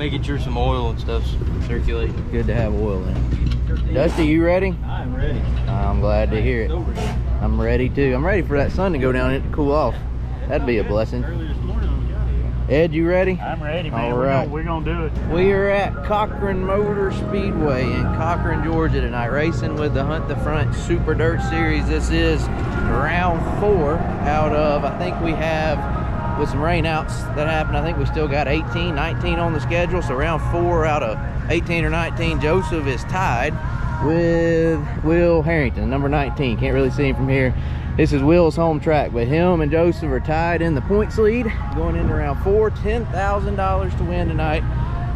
making sure some oil and stuff's circulating. Good to have oil in. Dusty, you ready? I'm ready. I'm glad to hear it. I'm ready too. I'm ready for that sun to go down and to cool off. That'd be a blessing. Ed, you ready? I'm ready, man. All We're gonna- We're gonna do it. We are at Cochran Motor Speedway in Cochran, Georgia tonight, racing with the Hunt the Front Super Dirt Series. This is round four out of, I think we have, with some rainouts that happened, I think we still got 18, 19 on the schedule. So round four out of 18 or 19, Joseph is tied with Will Harrington, number 19. Can't really see him from here. This is Will's home track, but him and Joseph are tied in the points lead going into round four. $10,000 to win tonight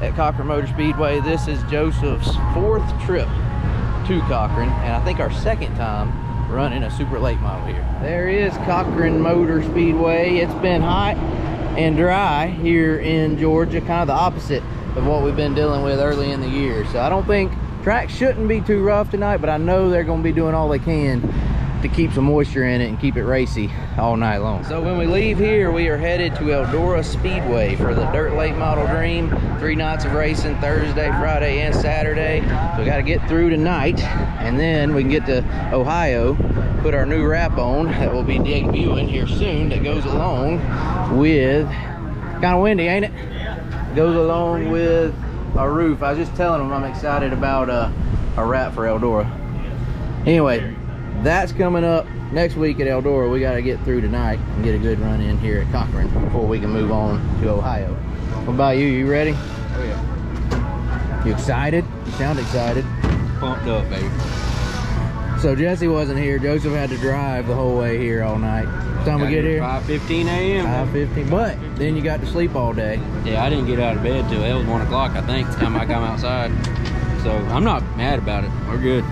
at Cochran Motor Speedway. This is Joseph's fourth trip to Cochran, and I think our second time running a super late model here. There is Cochran Motor Speedway. It's been hot and dry here in Georgia, kind of the opposite of what we've been dealing with early in the year. So I don't think tracks shouldn't be too rough tonight, but I know they're going to be doing all they can to keep some moisture in it and keep it racy all night long. So when we leave here, we are headed to Eldora Speedway for the Dirt Late Model Dream. Three nights of racing, Thursday, Friday, and Saturday. So we got to get through tonight, and then we can get to Ohio, put our new wrap on that will be debuting here soon that goes along with, kind of windy, ain't it? Goes along with our roof. I was just telling them I'm excited about uh, a wrap for Eldora. Anyway, that's coming up next week at Eldora. We got to get through tonight and get a good run in here at Cochran before we can move on to Ohio. What about you? You ready? Oh yeah. You excited? You sound excited. Pumped up, baby. So Jesse wasn't here. Joseph had to drive the whole way here all night. Time we get here? 5:15 a.m. 5:15. But then you got to sleep all day. Yeah, I didn't get out of bed till it was one o'clock. I think the time I come outside. So I'm not mad about it. We're good.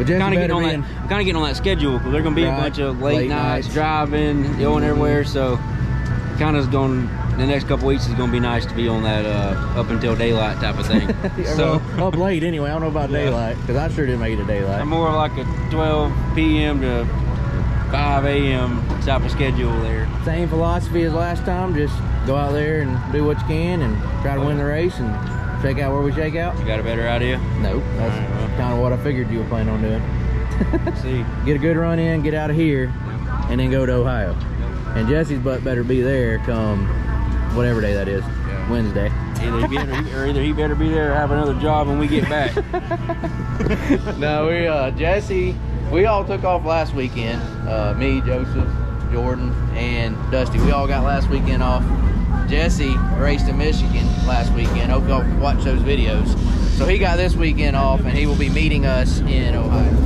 But Jesse Kind of getting on that. Kind of getting on that schedule because they're gonna be Right. a bunch of late, Late nights, nights. driving, going everywhere. So kind of going. The next couple weeks is gonna be nice to be on that uh, up until daylight type of thing. Yeah, so well, up late anyway. I don't know about Yeah. daylight because I sure didn't make it to daylight. I'm more like a 12 p.m. to 5 a.m. type of schedule there. Same philosophy as last time. Just go out there and do what you can and try to win the race and check out where we shake out. You got a better idea? Nope. That's Alright, well. kind of what I figured you were planning on doing. See. Get a good run in, get out of here, and then go to Ohio. And Jesse's butt better be there come whatever day that is, Yeah. Wednesday. Either he, better, or either he better be there or have another job when we get back. no, we uh Jesse, we all took off last weekend. Uh me, Joseph, Jordan, and Dusty. We all got last weekend off. Jesse raced in Michigan last weekend. Hope y'all watch those videos. So he got this weekend off and he will be meeting us in Ohio.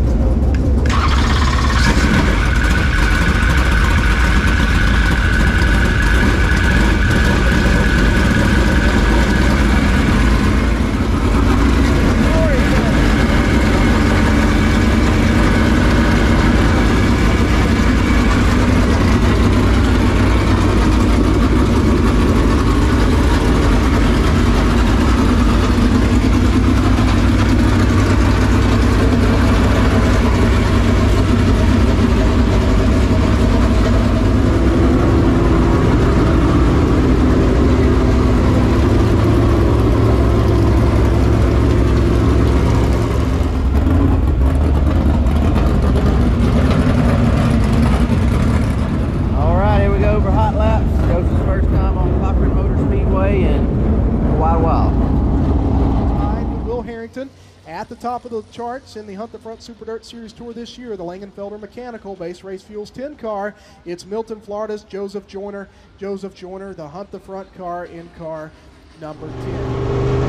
All right, here we go for hot laps. Joseph's first time on Cochran Motor Speedway in quite a while. tied with Will Harrington at the top of the charts in the Hunt the Front Super Dirt Series Tour this year, the Langenfelder Mechanical Base Race Fuels 10 car. It's Milton, Florida's Joseph Joyner. Joseph Joyner, the Hunt the Front car in car number 10.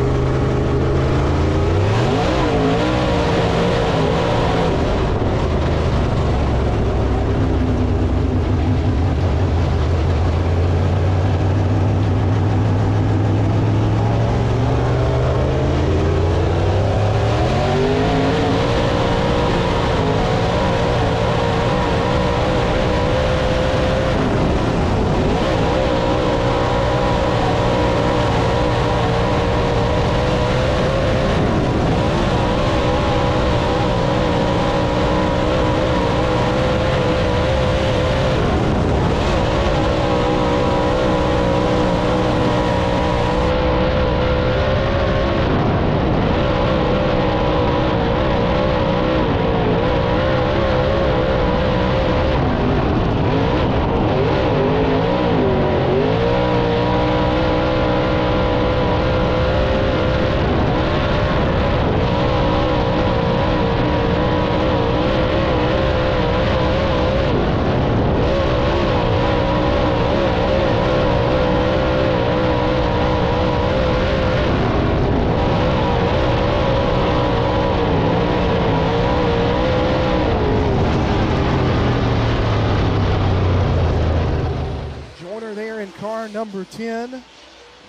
Number 10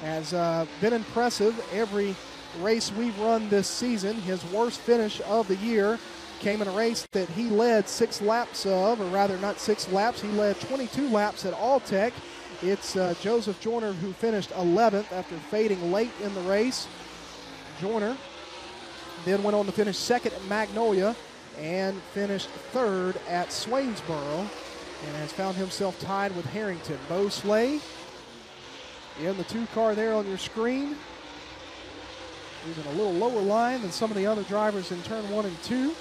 has uh, been impressive every race we've run this season. His worst finish of the year came in a race that he led six laps of, or rather, not six laps, he led 22 laps at Alltech. It's uh, Joseph Joyner who finished 11th after fading late in the race. Joyner then went on to finish second at Magnolia and finished third at Swainsboro and has found himself tied with Harrington. Bo Slay in the two car there on your screen. In a little lower line than some of the other drivers in turn one and two.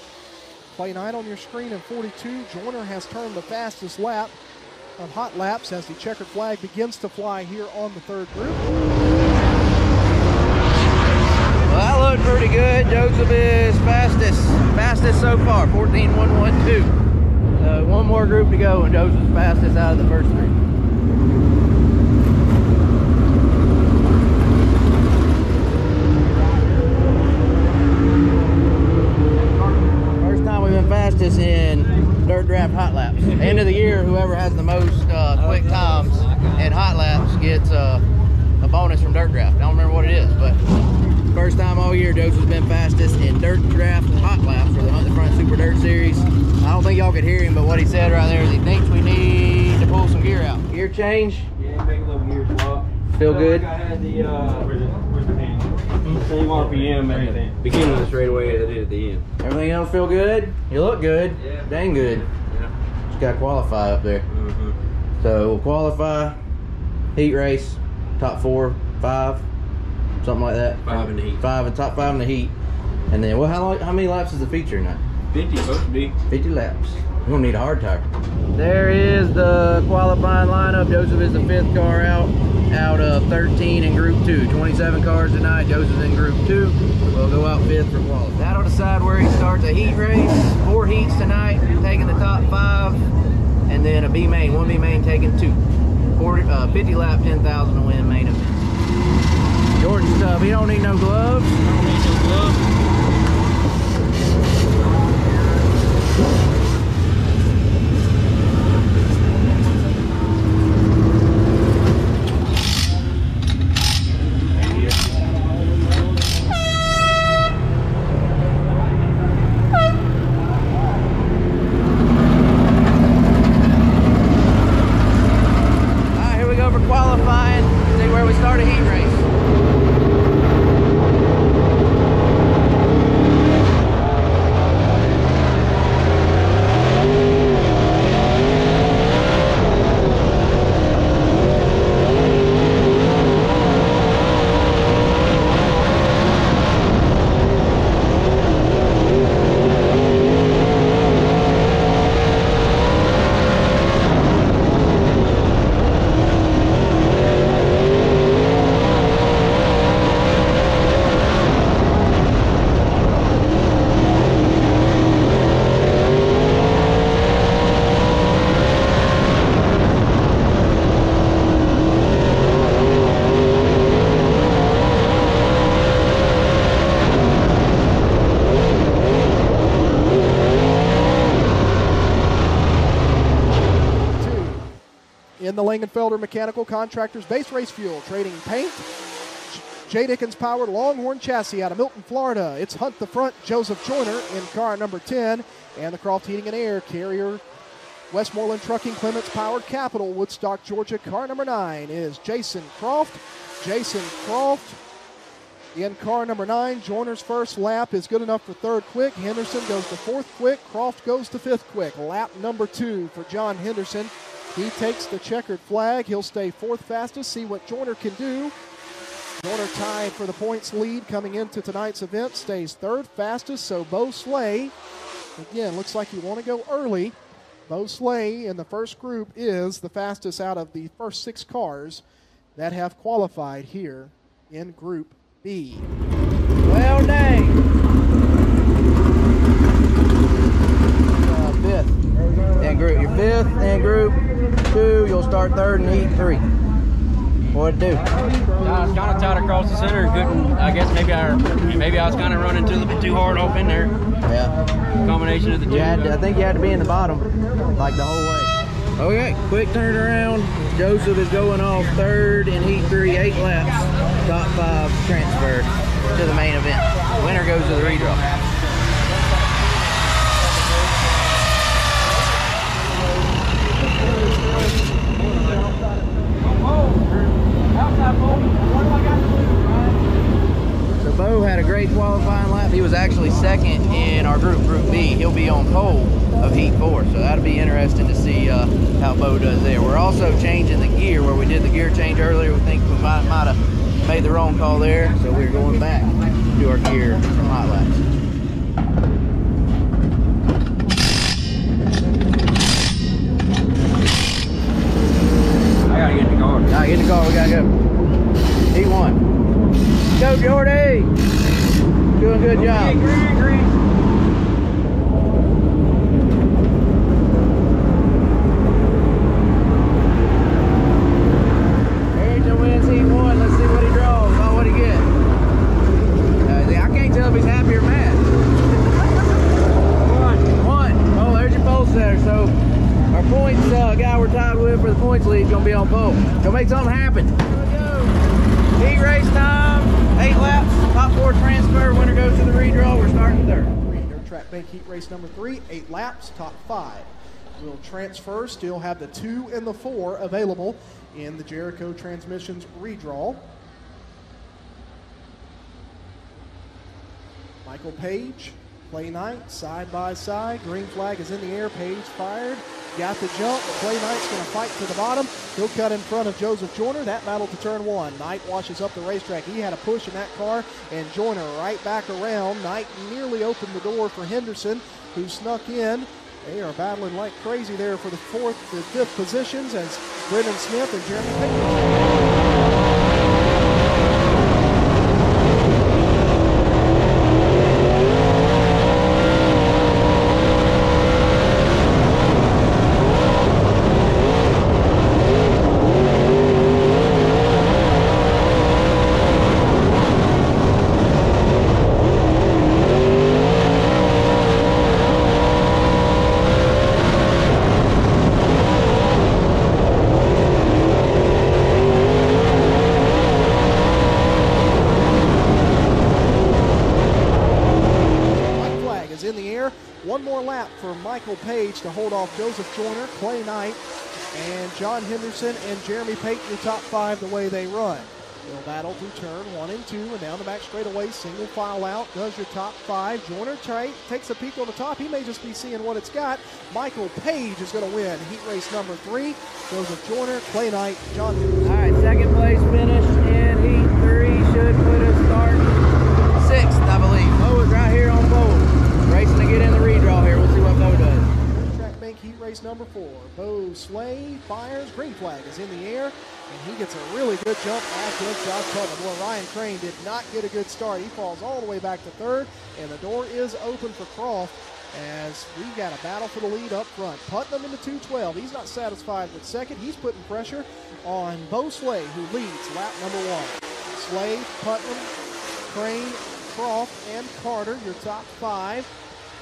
Clay Knight on your screen in 42. Joyner has turned the fastest lap of hot laps as the checkered flag begins to fly here on the third group. Well, that looked pretty good. Joseph is fastest, fastest so far, 14.112. Uh, one more group to go, and Joseph's fastest out of the first three. First time fastest in dirt draft hot laps. End of the year, whoever has the most uh, quick times in hot laps gets uh, a bonus from dirt draft. I don't remember what it is, but first time all year Joseph's been fastest in dirt draft hot laps for the Hunt the Front Super Dirt Series. I don't think y'all could hear him, but what he said right there is he thinks we need to pull some gear out. Gear change, Yeah, make a little gear swap. feel good. Like I had the same RPM at the beginning of the straightaway as I did at the end. Everything else feel good? You look good. Yeah. Dang good. Yeah. Just got to qualify up there. Mm-hmm. So we'll qualify, heat race, top four, five, something like that. Five in the heat. Five and top five in the heat. And then, well, how long, how many laps is the feature tonight? 50 supposed to be. 50 laps. We're gonna need a hard tire. There is the qualifying lineup. Joseph is the fifth car out, out of 13 in Group 2. 27 cars tonight. Joseph's in Group 2. We'll go out fifth for qualifying. That'll decide where he starts a heat race. Four heats tonight, taking the top five, and then a B main. One B main taking two. 40, uh, 50 lap, 10,000 to win main event. Jordan stuff. He don't need no gloves. All right, here we go for qualifying. See where we start a heat race. two. Langenfelder Mechanical Contractors Base Race Fuel, trading paint. J. Dickens Power, Longhorn chassis out of Milton, Florida. It's Hunt the Front, Joseph Joyner in car number 10, and the Croft Heating and Air carrier. Westmoreland Trucking Clements powered Capital, Woodstock, Georgia. Car number 9 is Jason Croft. Jason Croft in car number nine, Joyner's first lap is good enough for third quick. Henderson goes to fourth quick. Croft goes to fifth quick. Lap number two for John Henderson. He takes the checkered flag. He'll stay fourth fastest. See what Joyner can do. Joyner tied for the points lead coming into tonight's event. Stays third fastest. So Bo Slay, again, looks like you want to go early. Bo Slay in the first group is the fastest out of the first six cars that have qualified here in Group B. Well, dang. Uh, fifth in group. You're fifth in group two. You'll start third in heat three. What'd it do? I was kind of tight across the center couldn't. I guess maybe I maybe I was kind of running too, a bit too hard off in there. Yeah. Combination of the two. Had to, I think you had to be in the bottom like the whole way. Okay, quick turnaround. Joseph is going off third in heat three, eight laps. Top five transfer to the main event. Winner goes to the redraw. So Bo had a great qualifying lap. He was actually second in our group, Group B. He'll be on pole of Heat 4, so that'll be interesting to see uh, how Bo does there. We're also changing the gear where we did the gear change earlier. We think we might, have made the wrong call there, so we're going back to our gear from hot laps. I gotta get in the car. All right, get in the car. We gotta go. Heat 1. Go, Jordy! Doing a good job. green, green. Harrington wins heat. Let's see what he draws. Oh, what he get? Uh, I can't tell if he's happy or mad. One. One. Oh, there's your pole setter. So points uh, guy we're tied with for the points lead gonna be on pole. Go make something happen. Heat race time. Eight laps. Top four transfer. Winner goes to the redraw. We're starting third. Dirt track bank heat race number three, eight laps, top five. We'll transfer, still have the two and the four available in the Jericho Transmissions redraw. Michael Page, Clay Knight side by side. Green flag is in the air. Page fired. Got the jump. Clay Knight's going to fight to the bottom. He'll cut in front of Joseph Joyner. That battle to turn one. Knight washes up the racetrack. He had a push in that car, and Joyner right back around. Knight nearly opened the door for Henderson, who snuck in. They are battling like crazy there for the fourth to fifth positions as Brendan Smith and Jeremy Payton. White flag is in the air. One more lap for Michael Page to hold off Joseph Joyner, Clay Knight, and John Henderson and Jeremy Payton, the top five the way they run. They'll battle through turn one and two and down the back straightaway, single file out, does your top five. Joyner tra- takes a peek on the top. He may just be seeing what it's got. Michael Page is going to win heat race number three. Joseph Joyner, Clay Knight, John Henderson. All right, second place finish in heat three should put us start sixth, I believe. Bo is right here on pole, racing to get in the redraw here. We'll see what Bo does. Dirt track bank heat race number four. Bo Slay fires. Green flag is in the air, and he gets a really good jump as does Josh Putnam. Well, Ryan Crane did not get a good start. He falls all the way back to third, and the door is open for Croft as we got a battle for the lead up front. Putnam into 212. He's not satisfied with second. He's putting pressure on Bo Slay, who leads lap number one. Slay, Putnam, Crane, Croft, and Carter, your top five.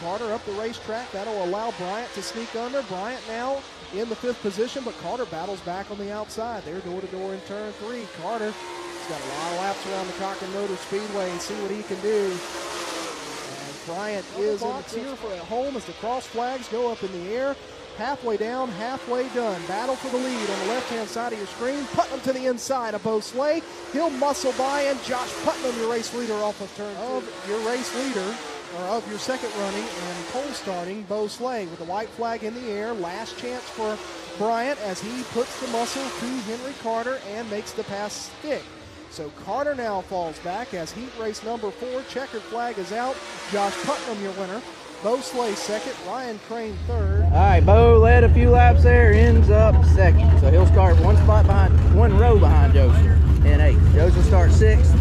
Carter up the racetrack. That'll allow Bryant to sneak under. Bryant now in the fifth position, but Carter battles back on the outside. They're door to door in turn three. Carter has got a lot of laps around the Cochran Motor Speedway and see what he can do. And Bryant is in the tier for at home as the cross flags go up in the air. Halfway down, halfway done. Battle for the lead on the left-hand side of your screen. Putnam to the inside of Bo Slay. He'll muscle by, and Josh Putnam, your race leader, off of turn of your race leader, or of your second running and pole starting, Bo Slay with the white flag in the air. Last chance for Bryant as he puts the muscle to Henry Carter and makes the pass stick. So Carter now falls back as heat race number four. Checkered flag is out. Josh Putnam, your winner. Bo Slay second. Ryan Crane third. All right, Bo led a few laps there, ends up second. So he'll start one spot behind, one row behind Joseph in eighth. Joseph starts sixth,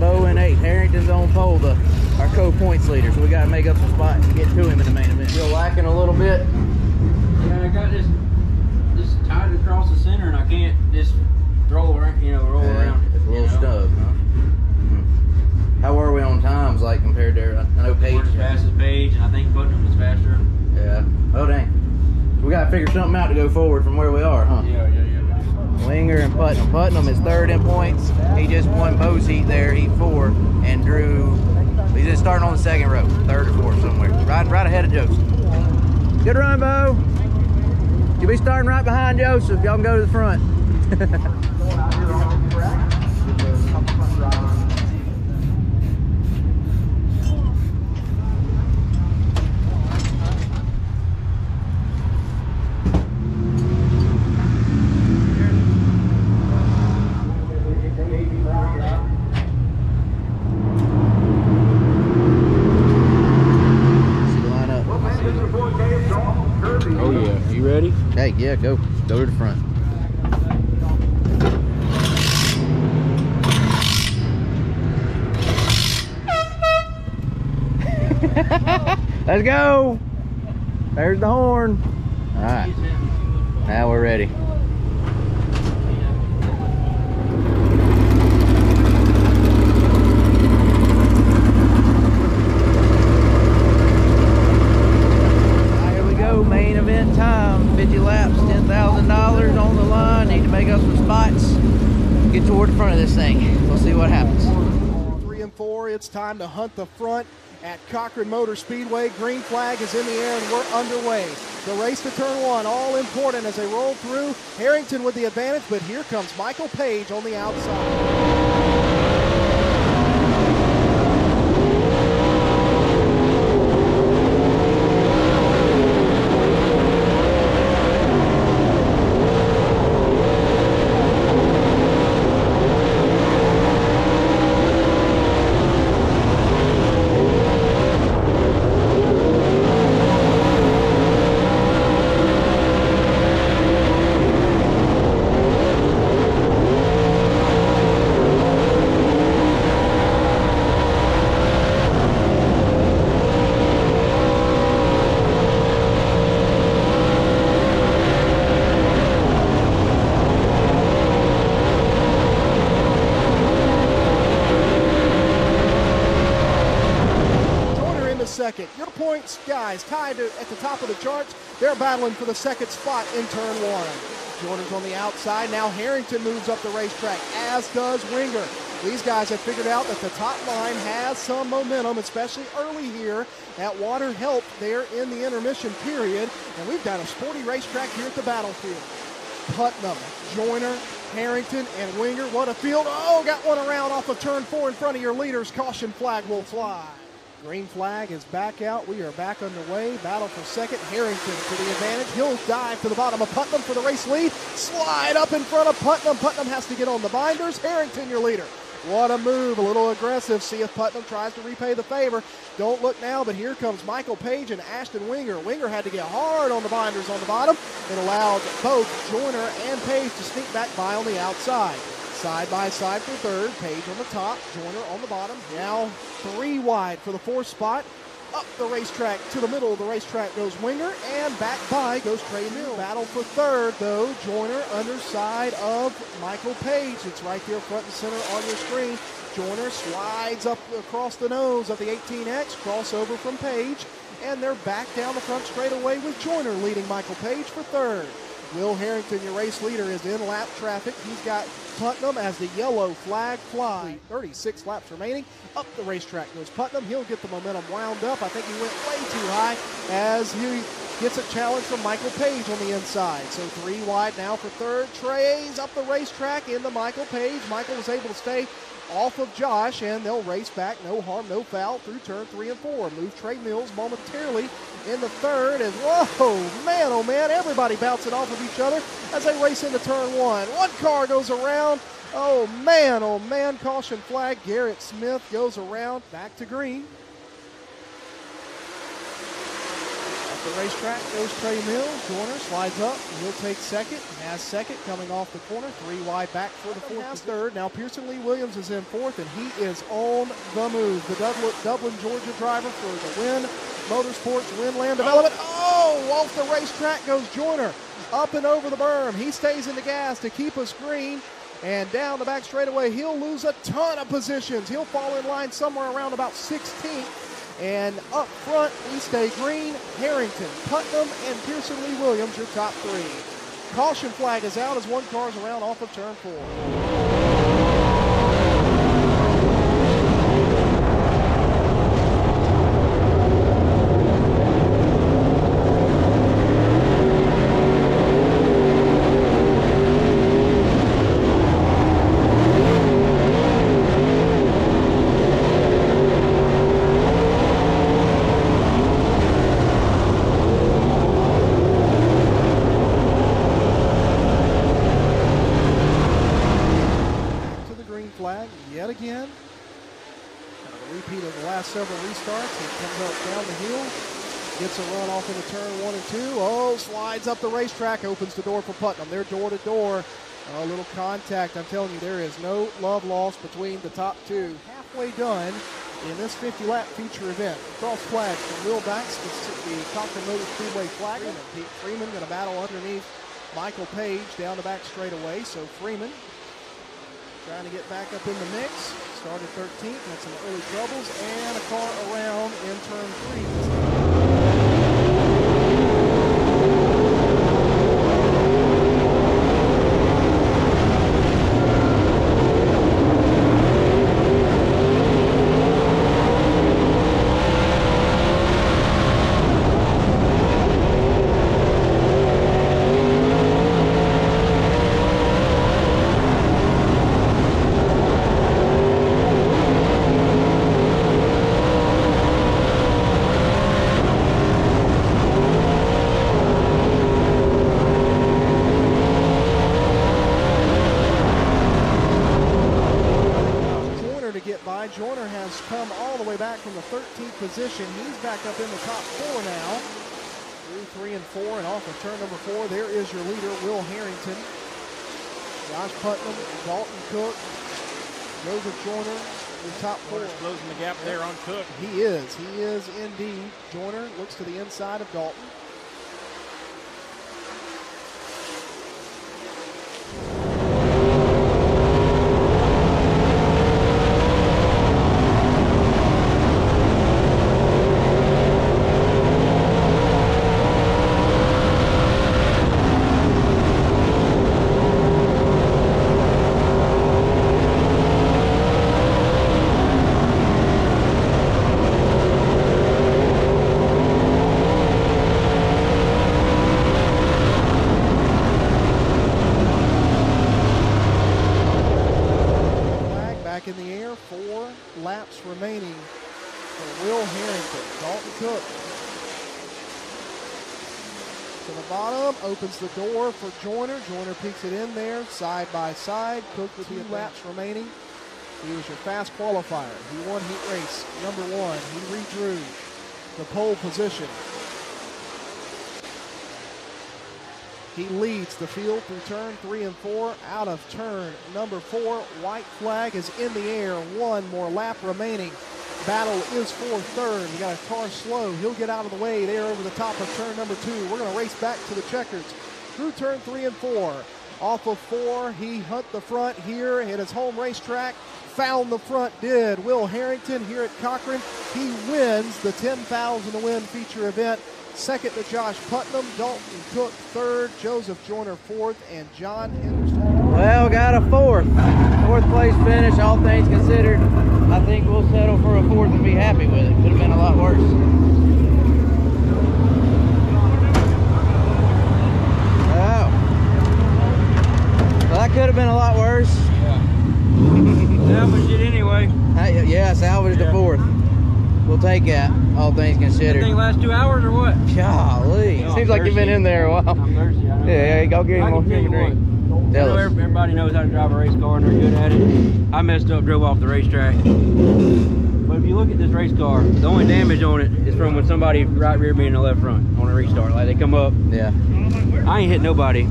Bo in eighth. Harrington's on pole, the, our co-points leader. So we got to make up some spots to get to him in the main event. Still lacking a little bit. Yeah, I got this this tied across the center, and I can't just throw around, you know, roll around. It's a little you know? snug, huh? Hmm. How are we on times, like compared to? I know Page. We're as fast as Page, and I think Putnam was faster. Yeah. Oh dang. We got gotta figure something out to go forward from where we are, huh? Yeah, yeah, yeah. Winger and Putnam. Putnam is third in points. He just won Bo's heat there, heat four, and drew. He's just starting on the second row, third or fourth somewhere, right, right ahead of Joseph. Good run, Bo. You'll be starting right behind Joseph. Y'all can go to the front. See the line up. Oh yeah. You ready? Hey, yeah, go. Go to the front. Let's go. There's the horn. All right. Now we're ready. Alright, here we go. Main event time. 50 laps, $10,000 on the line. Need to make up some spots. Get toward the front of this thing. We'll see what happens. Three and four, it's time to hunt the front at Cochran Motor Speedway. Green flag is in the air and we're underway. The race to turn one, all important as they roll through. Harrington with the advantage, but here comes Michael Page on the outside. Joyner into second. Your points, guys, tied to- at the top of the charts. They're battling for the second spot in turn one. Jordan's on the outside. Now Harrington moves up the racetrack, as does Winger. These guys have figured out that the top line has some momentum, especially early here at Water Help there in the intermission period. And we've got a sporty racetrack here at the battlefield. Putnam, Joyner, Harrington, and Winger. What a field. Oh, got one around off of turn four in front of your leaders. Caution flag will fly. Green flag is back out. We are back underway. Battle for second. Harrington for the advantage. He'll dive to the bottom of Putnam for the race lead. Slide up in front of Putnam. Putnam has to get on the binders. Harrington, your leader. What a move. A little aggressive. See if Putnam tries to repay the favor. Don't look now, but here comes Michael Page and Ashton Winger. Winger had to get hard on the binders on the bottom. It allowed both Joyner and Page to sneak back by on the outside. Side by side for third. Page on the top. Joyner on the bottom. Now three wide for the fourth spot. Up the racetrack to the middle of the racetrack goes Winger, and back by goes Trey Mill. Battle for third, though. Joyner underside of Michael Page. It's right there front and center on your screen. Joyner slides up across the nose of the 18X, crossover from Page, and they're back down the front straightaway with Joyner leading Michael Page for third. Will Harrington, your race leader, is in lap traffic. He's got Putnam as the yellow flag fly. 36 laps remaining. Up the racetrack goes Putnam. He'll get the momentum wound up. I think he went way too high as he gets a challenge from Michael Page on the inside. So three wide now for third. Trey's up the racetrack into Michael Page. Michael was able to stay off of Josh, and they'll race back, no harm, no foul, through turn three and four. Move Trey Mills momentarily in the third as, whoa, man, oh man, everybody bouncing off of each other as they race into turn one. One car goes around. Oh man, oh man, caution flag. Garrett Smith goes around, back to green. At the racetrack goes Trey Mills. Joyner slides up. He'll take second. Has second coming off the corner. Three wide back for the fourth. Has third. Now Pearson Lee Williams is in fourth, and he is on the move. The Dublin, Dublin Georgia driver for the win. Motorsports Winland Development. Oh, off the racetrack goes Joyner. Up and over the berm. He stays in the gas to keep us green. And down the back straightaway, he'll lose a ton of positions. He'll fall in line somewhere around about 16th And up front, we stay green, Harrington, Putnam, and Pearson Lee Williams, your top three. Caution flag is out as one car is around off of turn four. to the green flag yet again. Kind of a repeat of the last several restarts. He comes up down the hill, gets a run off into turn one and two. Slides up the racetrack, opens the door for Putnam. They're door to door. A little contact. I'm telling you, there is no love lost between the top two. Halfway done in this 50 lap feature event. Cross flag from Will Banks, the, the Cochran Motor Speedway flag. And Pete Freeman going to battle underneath Michael Page down the back straightaway. So Freeman trying to get back up in the mix. Started 13th, had some early troubles, and a car around in turn three. Joyner to get by. Joyner has come all the way back from the 13th position. He's back up in the top four now. Three, three and four, and off of turn number four, there is your leader, Will Harrington. Josh Putnam, Dalton Cook, Joseph Joyner, the top four. Joyner's closing the gap there on Cook. He is. He is indeed. Joyner looks to the inside of Dalton. Flag back in the air. Four laps remaining for Will Harrington. Dalton Cook to the bottom, opens the door for Joyner. Joyner peeks it in there, side by side. Cook with two laps remaining. He was your fast qualifier. He won heat race number one. He redrew the pole position. He leads the field through turn three and four. Out of turn number four, white flag is in the air. One more lap remaining. Battle is for third. You got a car slow. He'll get out of the way there over the top of turn number two. We're going to race back to the checkers through turn three and four. Off of four, he hunt the front here at his home racetrack. Found the front, did Will Harrington here at Cochran. He wins the 10,000 to win feature event. Second to Josh Putnam, Dalton Cook third, Joseph Joyner fourth, and John Henderson. Well, got a fourth. Fourth place finish, all things considered. I think we'll settle for a fourth and be happy with it. Could have been a lot worse. Oh. Well, that could have been a lot worse. Yeah. salvaged it anyway. Hey, yeah, salvaged the fourth. We'll take that, all things considered. thing last two hours or what? Golly. No, Seems like you've been in there a while. I'm thirsty. I. Yeah, yeah, go get him I one. can tell Give him a drink. what. Tell know us. everybody knows how to drive a race car and they're good at it. I messed up, drove off the racetrack. But if you look at this race car, the only damage on it is from when somebody right rear me in the left front on a restart. Like they come up, Yeah, I ain't hit nobody.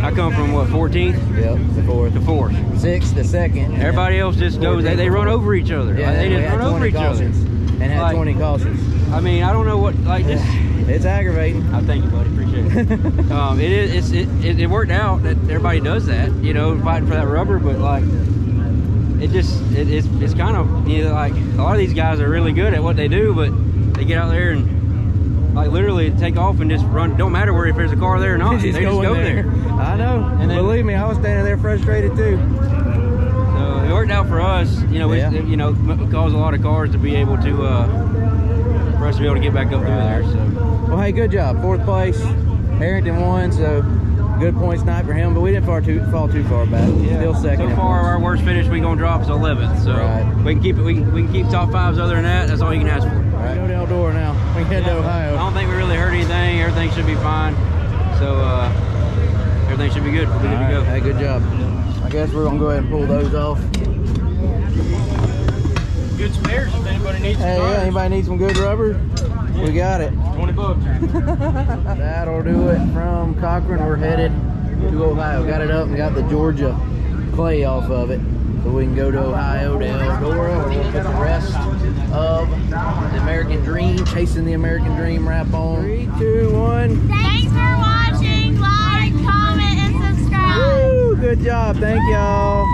I come from what 14th yep, the fourth. to fourth. Sixth, the second. Everybody else just goes. They, they run over each other. Yeah, Like, they just run over each other. And had Like- 20 cautions. I mean, I don't know what like this. It's aggravating. I thank you, buddy. Appreciate it. um, it is. It's, it, it, it worked out that everybody does that. You know, fighting for that rubber, but like, it just it, it's it's kind of you know like a lot of these guys are really good at what they do, but they get out there and like literally take off and just run. Don't matter where if there's a car there or not, Just they just go there. I know. And then- Believe me, I was standing there frustrated too. So it worked out for us. You know, Yeah. it, you know, caused a lot of cars to be able to uh, for us to be able to get back up through there. So Well, hey, good job. Fourth place. Harrington won, so good points night for him. But we didn't fall too fall too far back. Still second. So far, our worst finish we're gonna drop is 11th. So Right. we can keep it. We can, we can keep top fives. Other than that, that's all you can ask for. All right, go to Eldora now. We head to Ohio. I don't think we really heard anything. Everything should be fine. So uh, everything should be good. We're good All to go. Hey, good job. I guess we're gonna go ahead and pull those off. Good spares if anybody needs Hey, yeah, anybody need some good rubber? We got it. 20 bucks. That'll do it from Cochran. We're headed to Ohio. Got it up and got the Georgia clay off of it. So we can go to Ohio to Eldora where we'll put the rest of the American Dream, chasing the American Dream wrap on. Three, two, one. Thanks for watching. Like, comment, and subscribe. Woo! Good job. Thank y'all.